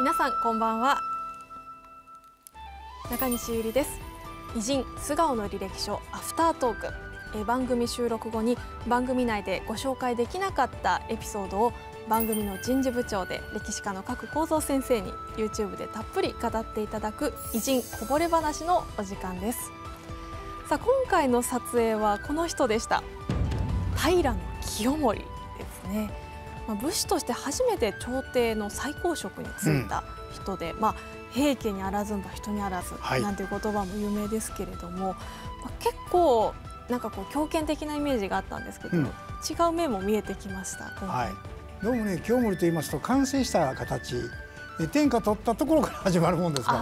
皆さんこんばんは。中西ゆりです。偉人素顔の履歴書アフタートーク。え番組収録後に番組内でご紹介できなかったエピソードを番組の人事部長で歴史家の角幸三先生に YouTube でたっぷり語っていただく偉人こぼれ話のお時間です。さあ今回の撮影はこの人でした。平清盛ですね、まあ、武士として初めて朝廷の最高職に就いた人で、うん、まあ平家にあらずんば人にあらず、なんていう言葉も有名ですけれども、まあ、結構なんかこう強権的なイメージがあったんですけど、うん、違う面も見えてきました。はい、どうもね清盛と言いますと完成した形天下取ったところから始まるもんですか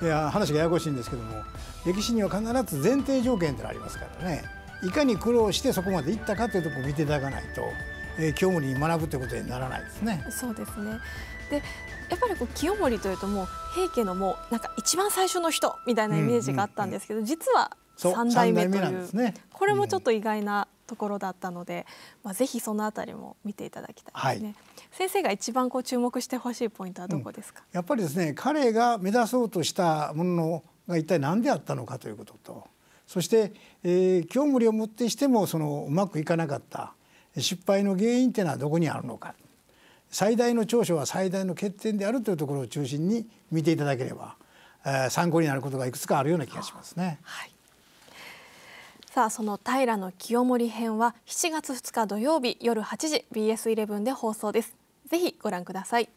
らね。いや話がややこしいんですけども歴史には必ず前提条件ってありますからね。いかに苦労してそこまで行ったかというところを見ていただかないと、えー、清盛に学ぶということにならないですね。そうですね。でやっぱりこう清盛というともう平家のもうなんか一番最初の人みたいなイメージがあったんですけど、実は三代目という、ね、これもちょっと意外なところだったので、まあ、ぜひそのあたりも見ていただきたいですね。はい、先生が一番こう注目してほしいポイントはどこですか、うん、やっぱりですね彼が目指そうとしたものが一体何であったのかということとそして、えー、清盛をもってしてもそのうまくいかなかった失敗の原因っていうのはどこにあるのか。最大の長所は最大の欠点であるというところを中心に見ていただければ、えー、参考になることがいくつかあるような気がしますね。はい。さあその平清盛編は7月2日土曜日夜8時 BS11 で放送です。ぜひご覧ください。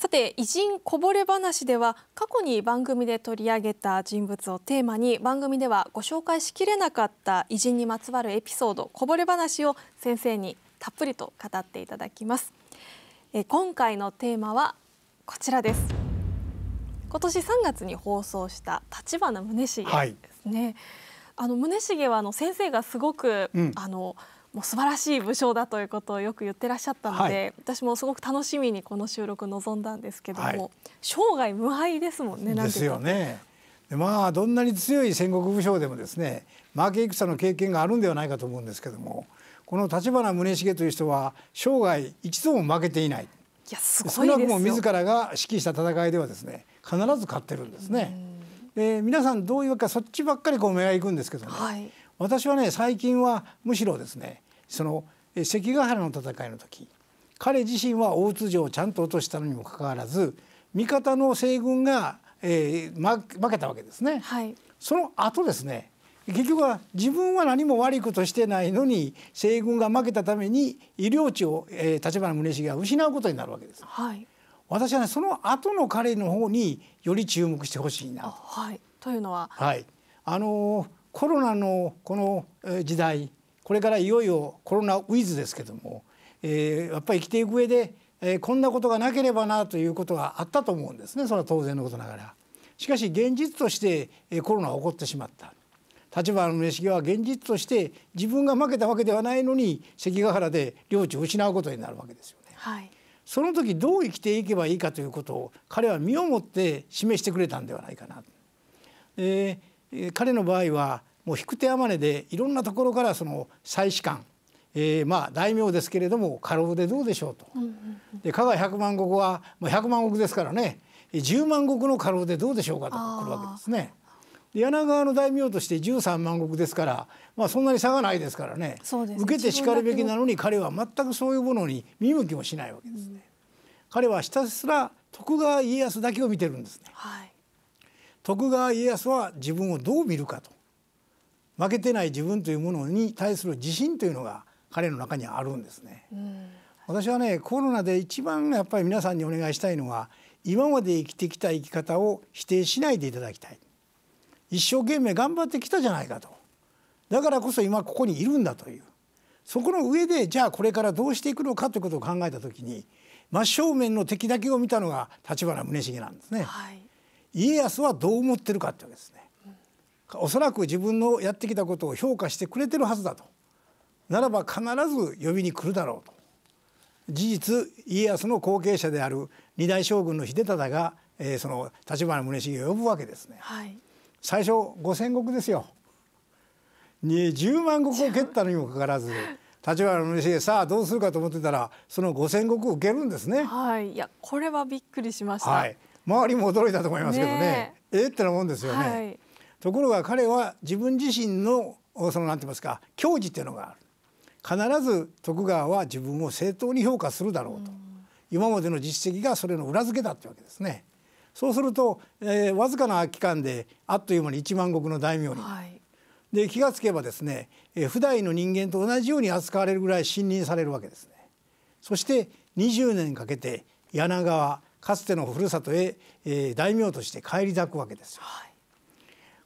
さて偉人こぼれ話では過去に番組で取り上げた人物をテーマに番組ではご紹介しきれなかった偉人にまつわるエピソードこぼれ話を先生にたっぷりと語っていただきます。え今回のテーマはこちらです。今年3月に放送した立花宗茂ですね、はい。あの宗茂はあの先生がすごく、うん、あのもう素晴らしい武将だということをよく言ってらっしゃったので、はい、私もすごく楽しみにこの収録臨んだんですけども、はい、生涯無敗ですもんね。ですよね。まあどんなに強い戦国武将でもですね負け戦の経験があるんではないかと思うんですけどもこの立花宗茂という人は生涯一度も負けていない。いやすごいですよ。も自らが指揮した戦いではですね必ず勝ってるんですね。で皆さんどういうかそっちばっかりこう目が行くんですけどね、はい、私はね最近はむしろですねその関ヶ原の戦いの時彼自身は大津城をちゃんと落としたのにもかかわらず味方の西軍が、えー、負けたわけですね。はい、その後ですね結局は自分は何も悪いことしてないのに西軍が負けたために医療地を、えー、立花宗茂が失うことになるわけです。はい私はねその後の彼の方により注目してほしいなと。はい、というのは、はい、あのコロナのこの時代これからいよいよコロナウィズですけども、えー、やっぱり生きていく上で、えー、こんなことがなければなということがあったと思うんですねそれは当然のことながら。しかし現実として、えー、コロナが起こってしまった。立花宗茂は現実として自分が負けたわけではないのに関ヶ原で領地を失うことになるわけですよね。はいその時どう生きていけばいいかということを彼は身をもって示してくれたんではないかな。えー、彼の場合はもう引く手あまねでいろんなところからその祭祀官、えー、まあ大名ですけれども過労でどうでしょうと。で加賀百万石は、まあ、100万石ですからね10万石の過労でどうでしょうかと来るわけですね。柳川の大名として13万石ですから、まあ、そんなに差がないですからね受けてしかるべきなのに彼は全くそういうものに見向きもしないわけですね。うん、彼はひたすら徳川家康だけを見てるんですね。はい、徳川家康は自分をどう見るかと。負けてない自分というものに対する自信というのが彼の中にあるんですね。うん、私はねコロナで一番やっぱり皆さんにお願いしたいのは今まで生きてきた生き方を否定しないでいただきたい。一生懸命頑張ってきたじゃないかと。だからこそ今ここにいるんだという。そこの上でじゃあこれからどうしていくのかということを考えた時に真正面の敵だけを見たのが立花宗茂なんですね、はい、家康はどう思ってるかってわけですね、うん、おそらく自分のやってきたことを評価してくれてるはずだとならば必ず呼びに来るだろうと事実家康の後継者である二代将軍の秀忠が、えー、その立花宗茂を呼ぶわけですね。はい最初5,000石ですよ。に10万石を蹴ったのにもかかわらず 立花宗茂さあどうするかと思ってたらその五千石受けるんですね。はい、いやこれはびっくりしました。はい、周りも驚いたと思いますけどねねえってなもんですよね。はいところが彼は自分自身のそのなんて言いますか矜持っていうのがある必ず徳川は自分を正当に評価するだろうと、今までの実績がそれの裏付けだってわけですね。そうすると、えー、わずかな期間であっという間に一万石の大名に、はい。で気がつけばですね、えー、普代の人間と同じように扱われるぐらい信任されるわけですね。そして20年かけて柳川かつてのふるさとへ、えー、大名として返り咲くわけですよ。はい。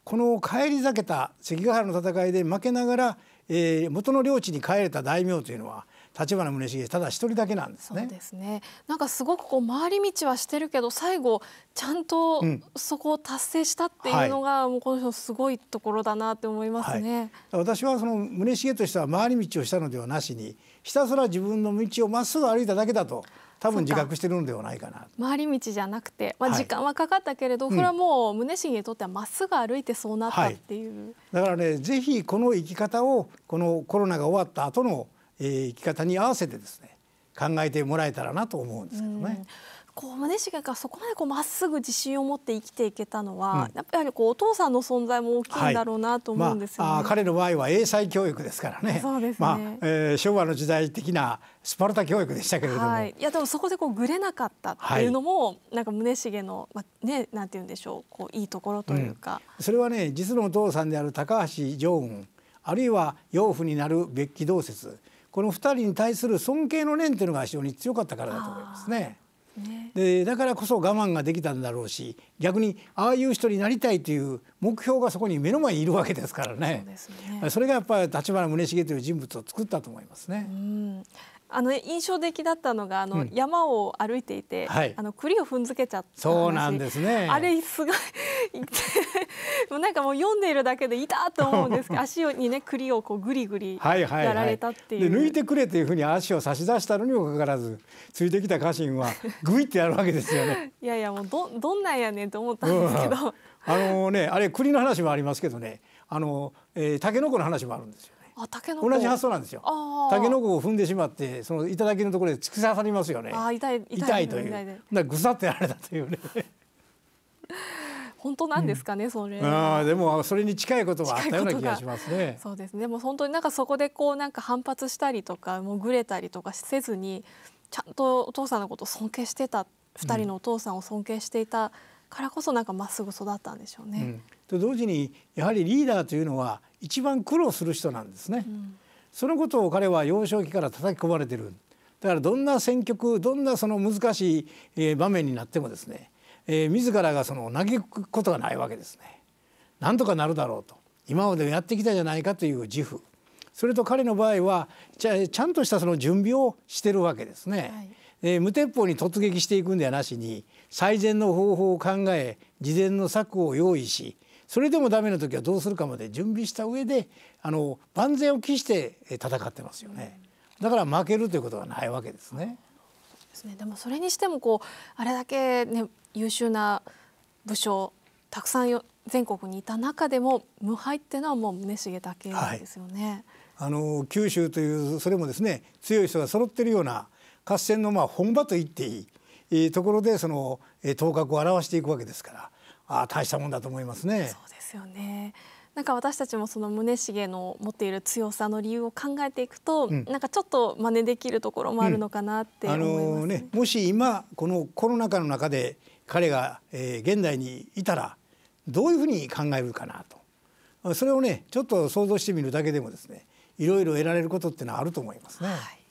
この返り咲けた関ヶ原の戦いで負けながら、えー、元の領地に帰れた大名というのは立花宗茂ただ一人だけなんですそうね。ですね。なんかすごくこう回り道はしてるけど最後ちゃんとうんそこを達成したっていうのが、もうこの人のすごいところだなって思いますね。私はその宗茂としては回り道をしたのではなしにひたすら自分の道をまっすぐ歩いただけだと多分自覚してるのではないかな。回り道じゃなくて、まあはい時間はかかったけれど、んそれはもう宗茂にとってはまっすぐ歩いてそうなったっていう。だからねぜひこの生き方をこのコロナが終わった後の、えー生き方に合わせてですね考えてもらえたらなと思うんですけどね。こう宗茂がそこまでこうまっすぐ自信を持って生きていけたのは、うん。やっぱりこうお父さんの存在も大きいんだろうなと思うんですよね。まあ、あー彼の場合は英才教育ですからね。そうですね。まあえー昭和の時代的なスパルタ教育でしたけれども、はい、いやでもそこでこうぐれなかったっていうのも、なんか宗茂の、まあ、ねなんて言うんでしょうこういいところというか、それはね実のお父さんである高橋常雲あるいは養父になる別記同説。この二人に対する尊敬の念というのが非常に強かったからだと思いますね。ねでだからこそ我慢ができたんだろうし逆にああいう人になりたいという目標がそこに目の前にいるわけですからねですね。それがやっぱり立花宗茂という人物を作ったと思いますね。うんあの印象的だったのがあの、うん。山を歩いていて、はい。あの栗を踏んづけちゃった話。そうなんですね。あれすごい もうなんかもう読んでいるだけで痛っと思うんですけど 足にね栗をこうグリグリはいはいはい、やられたっていう、で抜いてくれというふうに足を差し出したのにもかかわらずついてきた家臣は グイってやるわけですよね。いやいやもうどどんなんやねんと思ったんですけど、あのねあれ栗の話もありますけどね。あの、えー、タケノコの話もあるんですよ同じ発想なんですよ。あータケノコを踏んでしまってその頂のところで突き刺さりますよね。痛い痛いという。だぐさってやられたというね。本当なんですかね、それああでもそれに近いことはあったような気がしますね。そうですねでも本当になんかそこでこうなんか反発したりとかもうぐれたりとかせずにちゃんとお父さんのことを尊敬してた二人のお父さんを尊敬していたからこそなんかまっすぐ育ったんでしょうね。うん、と同時にやはりリーダーというのは一番苦労する人なんですね。うんそのことを彼は幼少期から叩き込まれてるだからどんな選曲どんなその難しい、えー場面になってもですね、えー自らがその嘆くことがないわけですね。なんとかなるだろうと今までやってきたじゃないかという自負それと彼の場合はちゃちゃんとしたその準備をしてるわけですね。はいえー無鉄砲に突撃していくんではなしに最善の方法を考え事前の策を用意しそれでもダメな時はどうするかまで準備した上であの万全を期してえー戦ってますよね。だから負けるということはないわけですね。ですねでもそれにしてもこうあれだけね優秀な武将たくさんよ全国にいた中でも無敗っていうのはもう宗茂だけですよね。あの九州というそれもですね強い人が揃っているような合戦のまあ本場と言っていい、えーところでその、えー頭角を表していくわけですからああ大したもんだと思いますね。そうですよね。なんか私たちもその宗茂の持っている強さの理由を考えていくと、んなんかちょっと真似できるところもあるのかなってあ思います、のね、もし今このコロナ禍の中で彼が、えー現代にいたらどういうふうに考えるかなとそれをねちょっと想像してみるだけでもですねいろいろ得られることっていうのはあると思いますね。はい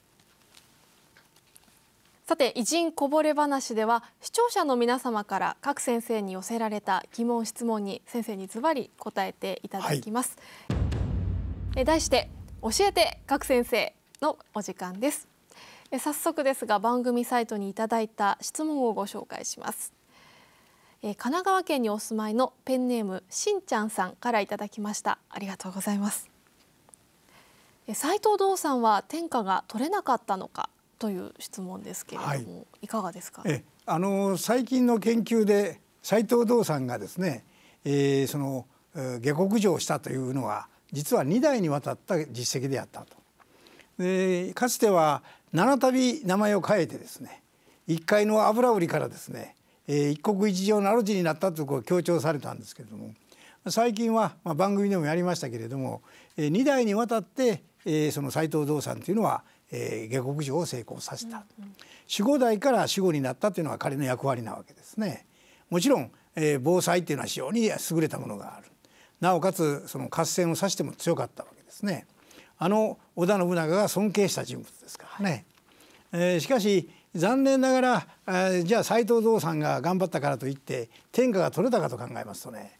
さて偉人こぼれ話では視聴者の皆様から各先生に寄せられた疑問質問に先生にズバリ答えていただきます、え題して教えて各先生のお時間です。え早速ですが番組サイトにいただいた質問をご紹介します。え神奈川県にお住まいのペンネームしんちゃんさんからいただきました。ありがとうございます。え斉藤道さんは天下が取れなかったのかという質問ですけれども、はいい、かがですか？えあの最近の研究で斉藤道さんがですね、えーそのえー下克上したというのは実は2代にわたった実績であったと。でかつては七度名前を変えてですね一階の油売りからですね、えー、一国一城の主になったとこう強調されたんですけれども最近は、まあ、番組でもやりましたけれども、えー、2代にわたって、えー、その斎藤道さんというのは、えー、下克上を成功させた、守護代から守護になったというのは彼の役割なわけですね。もちろん、えー、防災っていうのは非常に優れたものがあるなおかつその合戦を指しても強かったわけですね。あの織田信長が尊敬した人物ですからね。えー、しかし残念ながら、えー、じゃあ斎藤道さんが頑張ったからといって天下が取れたかと考えますとね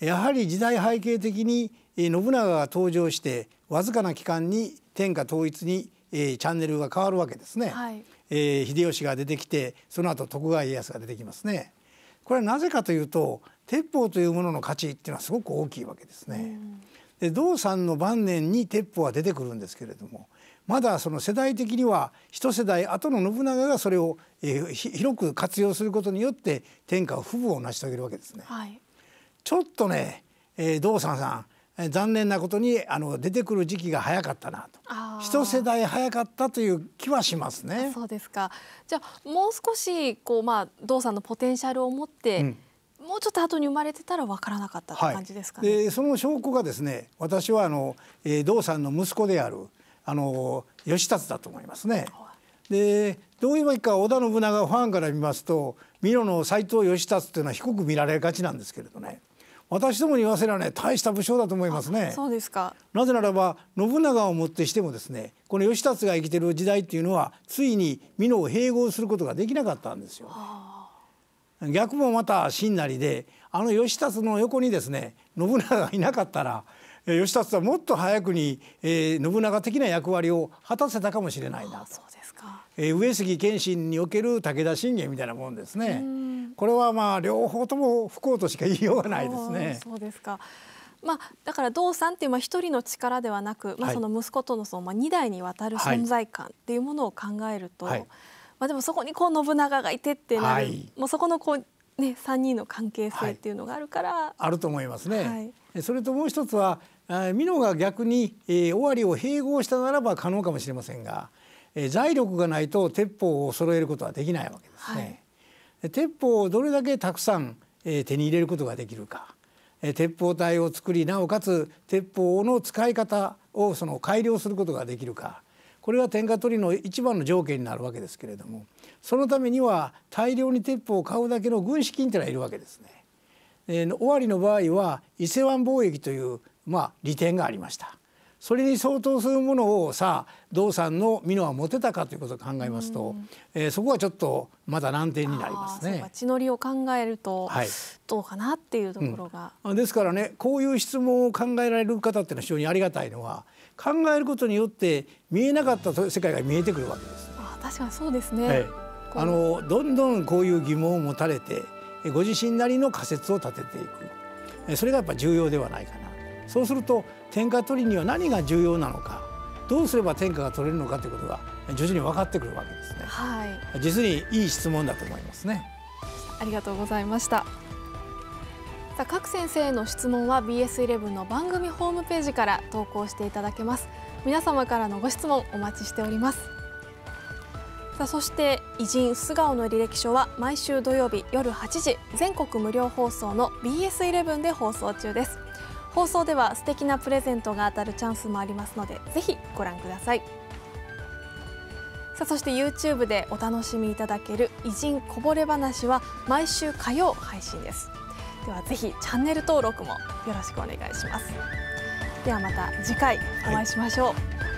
やはり時代背景的に信長が登場してわずかな期間に天下統一に、えー、チャンネルが変わるわけですね。はい、えー、秀吉が出てきてその後徳川家康が出てきますね。これはなぜかというと鉄砲というものの価値っていうのはすごく大きいわけですね。で道三の晩年に鉄砲は出てくるんですけれどもまだその世代的には一世代後の信長がそれを、えー、広く活用することによって天下を父母を成し遂げるわけですね。はい、ちょっとね、えー、道三さん残念なことにあの出てくる時期が早かったなと。一世代早かったという気はしますね。そうですか。じゃあもう少しこう、まあ、道さんのポテンシャルを持って、うん。もうちょっと後に生まれてたらわからなかったって感じですかね。はい、でその証拠がですね私はあの、えー、道さんの息子であるあの義達だと思いますね。でどういうわけか織田信長ファンから見ますと美濃の斎藤義達というのは低く見られがちなんですけれどね私どもに言わせればね大した武将だと思いますね。そうですかなぜならば信長をもってしてもですねこの義達が生きてる時代っていうのはついに美濃を併合することができなかったんですよ。逆もまた真なりであの義達の横にですね信長がいなかったら義達はもっと早くに、えー、信長的な役割を果たせたかもしれないなと。えー、上杉謙信における武田信玄みたいなもんですね。これはまあ両方とも不幸としか言いようがないですね。そうですか。まあ、だから道さんっていうまあ一人の力ではなく、まあ、その息子とのそのまあ二代にわたる存在感っていうものを考えると、はい、まあ、でもそこにこう信長がいてってなる、はい、もうそこのこう、ね、3人の関係性っていうのがあるから、はい、あると思いますね。それともう一つは美濃が逆に、えー、尾張を併合したならば可能かもしれませんが、えー、財力がないと鉄砲を揃えることはできないわけですね。はい、鉄砲をどれだけたくさん、えー、手に入れることができるか、えー、鉄砲隊を作りなおかつ鉄砲の使い方をその改良することができるかこれが天下取りの一番の条件になるわけですけれどもそのためには大量に鉄砲を買うだけの軍資金というのがいるわけですね。えー、尾張の場合は伊勢湾貿易というまあ、利点がありました。それに相当するものをさあ道産の美濃は持てたかということを考えますと、えー、そこはちょっとまだ難点になりますね。地のりを考えると、はい、どうかなっていうところが、うん、ですからねこういう質問を考えられる方っていうのは非常にありがたいのは考えることによって見えなかった世界が見えてくるわけです。あ確かにそうですね、はい、あのどんどんこういう疑問を持たれてご自身なりの仮説を立てていく。それがやっぱ重要ではないかな。そうすると天下取りには何が重要なのかどうすれば天下が取れるのかということが徐々に分かってくるわけですね。はい、実にいい質問だと思いますね。ありがとうございました。さあ各先生への質問は BS11 の番組ホームページから投稿していただけます。皆様からのご質問お待ちしております。さあそして偉人素顔の履歴書は毎週土曜日夜8時全国無料放送の BS11 で放送中です。放送では素敵なプレゼントが当たるチャンスもありますのでぜひご覧ください。さあそして YouTube でお楽しみいただける偉人こぼれ話は毎週火曜配信です。ではぜひチャンネル登録もよろしくお願いします。ではまた次回お会いしましょう、はい